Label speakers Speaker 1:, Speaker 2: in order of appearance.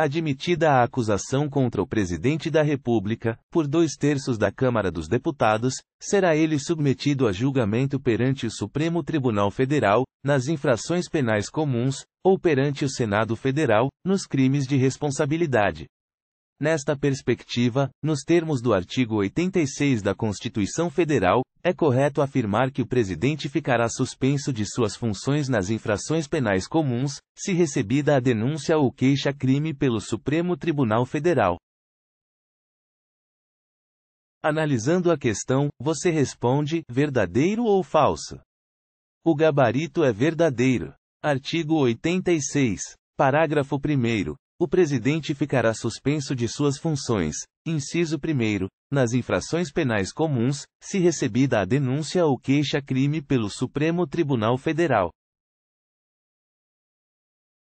Speaker 1: Admitida a acusação contra o presidente da República, por dois terços da Câmara dos Deputados, será ele submetido a julgamento perante o Supremo Tribunal Federal, nas infrações penais comuns, ou perante o Senado Federal, nos crimes de responsabilidade. Nesta perspectiva, nos termos do artigo 86 da Constituição Federal, é correto afirmar que o presidente ficará suspenso de suas funções nas infrações penais comuns, se recebida a denúncia ou queixa-crime pelo Supremo Tribunal Federal. Analisando a questão, você responde: verdadeiro ou falso? O gabarito é verdadeiro. Artigo 86. Parágrafo 1 o presidente ficará suspenso de suas funções, inciso 1, nas infrações penais comuns, se recebida a denúncia ou queixa-crime pelo Supremo Tribunal Federal.